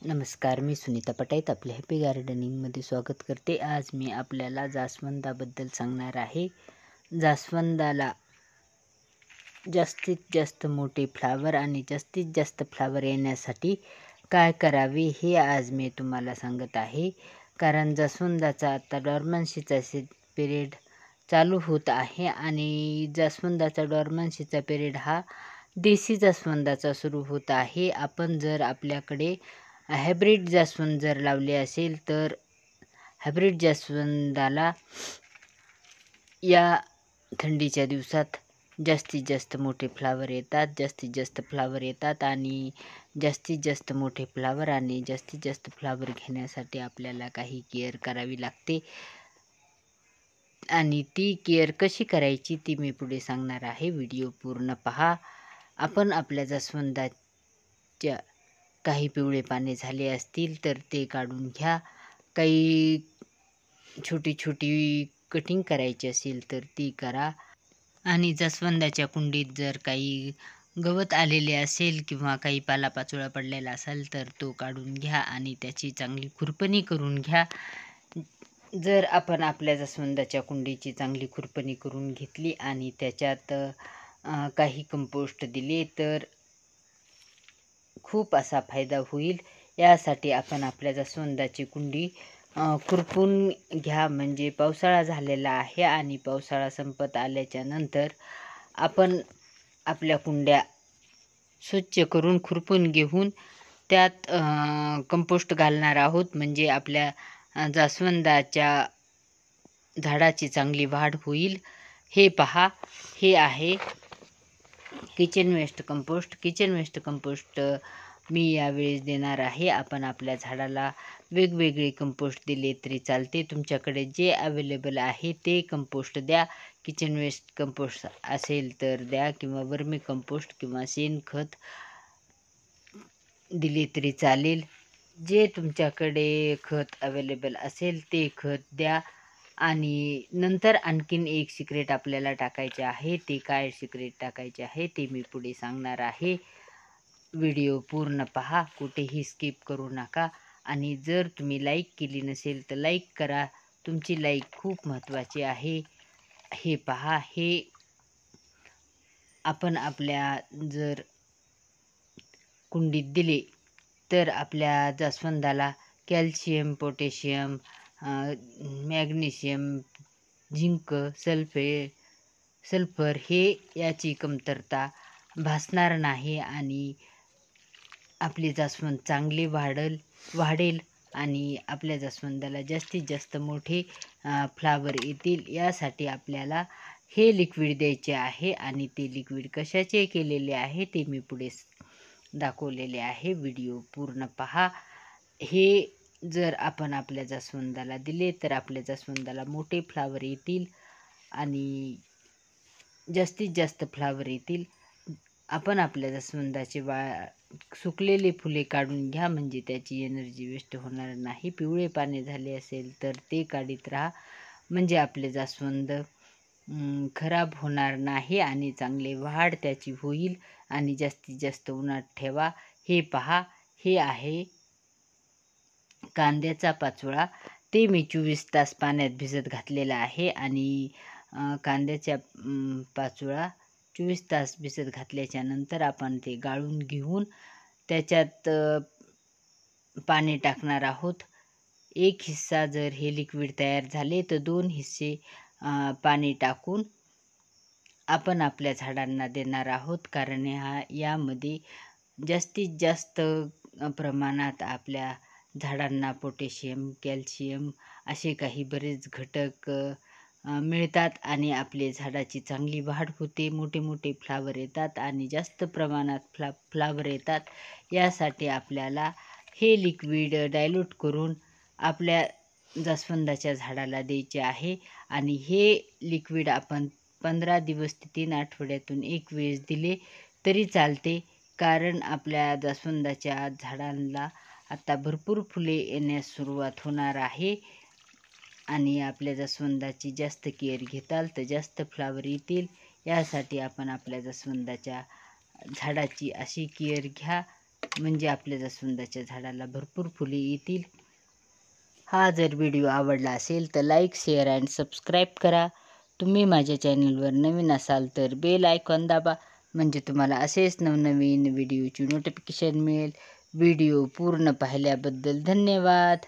नमस्कार मी सुनीता पटाईत आपल्या हॅपी गार्डनिंगमध्ये स्वागत करते. आज मी आपल्याला जास्वंदाबद्दल सांगणार आहे. जास्वंदाला जास्तीत जास्त मोठे फ्लावर आणि जास्तीत जास्त फ्लावर येण्यासाठी काय करावे हे आज मी तुम्हाला सांगत आहे. कारण जास्वंदाचा आता डॉर्मन्सीचा पिरियड चालू होत आहे आणि जास्वंदाचा डॉर्मन्सीचा पिरियड हा देशी जास्वंदाचा सुरू होत आहे. आपण जर आपल्याकडे हायब्रीड जास्वंद जर लावले असेल तर हायब्रीड जास्वंदाला या थंडीच्या दिवसात जास्तीत जास्त मोठे फ्लावर येतात जास्तीत जास्त फ्लावर येतात आणि जास्तीत जास्त मोठे फ्लावर आणि जास्तीत जास्त फ्लावर घेण्यासाठी आपल्याला काही केअर करावी लागते. आणि ती केअर कशी करायची ती मी पुढे सांगणार आहे. व्हिडिओ पूर्ण पहा. आपण आपल्या जास्वंदाच्या काही पिवळे पाने झाले असतील तर ते काढून घ्या. काही छोटी छोटी कटिंग करायची असेल तर ती करा. आणि जास्वंदाच्या कुंडीत जर काही गवत आलेले असेल किंवा काही पालापाचोळा पडलेला असेल तर तो काढून घ्या आणि त्याची चांगली खुरपणी करून घ्या. जर आपण आपल्या जास्वंदाच्या कुंडीची चांगली खुरपणी करून घेतली आणि त्याच्यात काही कंपोस्ट दिले तर खूप असा फायदा होईल. यासाठी आपण आपल्या जास्वंदाची कुंडी खुरपून घ्या म्हणजे पावसाळा झालेला आहे आणि पावसाळा संपत आल्याच्यानंतर आपण आपल्या कुंड्या स्वच्छ करून खुरपून घेऊन त्यात कंपोस्ट घालणार आहोत. म्हणजे आपल्या जास्वंदाच्या झाडाची चांगली वाढ होईल. हे पहा हे आहे kitchen waste compost kitchen waste compost मी यावेळेस देणार आहे. आपण आपल्या झाडाला वेगवेगळे कंपोस्ट दिले तरी चालते. तुमच्याकडे जे अवेलेबल आहे ते कंपोस्ट द्या. किचन वेस्ट कंपोस्ट असेल तर द्या किंवा वर्मी कंपोस्ट किंवा शेणखत दिले तरी चालेल. जे तुमच्याकडे खत अवेलेबल असेल ते खत द्या. आणि नंतर आणखीन एक सिक्रेट आपल्याला टाकायचे आहे ते काय सिक्रेट टाकायचे आहे ते मी पुढे सांगणार आहे. व्हिडिओ पूर्ण पहा कुठेही स्किप करू नका. आणि जर तुम्ही लाईक केली नसेल तर लाईक करा. तुमची लाईक खूप महत्त्वाची आहे. हे पहा हे आपण आपल्या जर कुंडीत दिले तर आपल्या जास्वंदाला कॅल्शियम पोटॅशियम मॅग्नेशियम झिंक सल्फे सल्फर हे याची कमतरता भासणार नाही आणि आपली जास्वंद चांगली वाढल वाढेल आणि आपल्या जास्वंदाला जास्तीत जास्त मोठे फ्लावर येतील यासाठी आपल्याला हे लिक्विड द्यायचे आहे आणि ते लिक्विड कशाचे केलेले आहे ते मी पुढे दाखवलेले आहे. व्हिडिओ पूर्ण पहा. हे जर आपण आपल्या जास्वंदाला दिले तर आपल्या जास्वंदाला मोठे फ्लावर येतील आणि जास्तीत जास्त फ्लावर येतील. आपण आपल्या जास्वंदाचे वा सुकलेले फुले काढून घ्या म्हणजे त्याची एनर्जी वेस्ट होणार नाही. पिवळे पाने झाले असेल तर ते काढीत राहा. म्हणजे आपले जास्वंद खराब होणार नाही आणि चांगले वाढ त्याची होईल. आणि जास्तीत जास्त उन्हात ठेवा. हे पहा हे आहे कांद्याचा पाचोळा ते मी चोवीस तास पाण्यात भिजत घातलेला आहे आणि कांद्याच्या पाचोळा चोवीस तास भिजत घातल्याच्या नंतर आपण ते गाळून घेऊन त्याच्यात पाणी टाकणार आहोत. एक हिस्सा जर हे लिक्विड तयार झाले तर दोन हिस्से पाणी टाकून आपण आपल्या झाडांना देणार आहोत कारण ह्या यामध्ये जास्तीत जास्त प्रमाणात आपल्या झाडांना पोटॅशियम कॅल्शियम असे काही बरेच घटक मिळतात आणि आपले झाडाची चांगली वाढ होते. मोठे मोठे फ्लावर येतात आणि जास्त प्रमाणात फ्ला फ्लावर येतात. यासाठी आपल्याला हे लिक्विड डायल्यूट करून आपल्या जास्वंदाच्या झाडाला द्यायचे आहे आणि हे लिक्विड आपण पंधरा दिवस ते तीन आठवड्यातून एक वेळेस दिले तरी चालते. कारण आपल्या जास्वंदाच्या झाडांना आता भरपूर फुले येण्यास सुरुवात होणार आहे. आणि आपल्या जास्वंदाची जास्त केअर घेताल तर जास्त फ्लावर येतील. यासाठी आपण आपल्या जास्वंदाच्या झाडाची अशी केअर घ्या म्हणजे आपल्या जास्वंदाच्या झाडाला भरपूर फुले येतील. हा जर व्हिडिओ आवडला असेल तर लाईक शेअर अँड सबस्क्राईब करा. तुम्ही माझ्या चॅनलवर नवीन असाल तर बेल आयकॉन दाबा. म्हणजे तुम्हाला असेच नवनवीन व्हिडिओची नोटिफिकेशन मिळेल. व्हिडिओ पूर्ण पाहिल्याबद्दल धन्यवाद.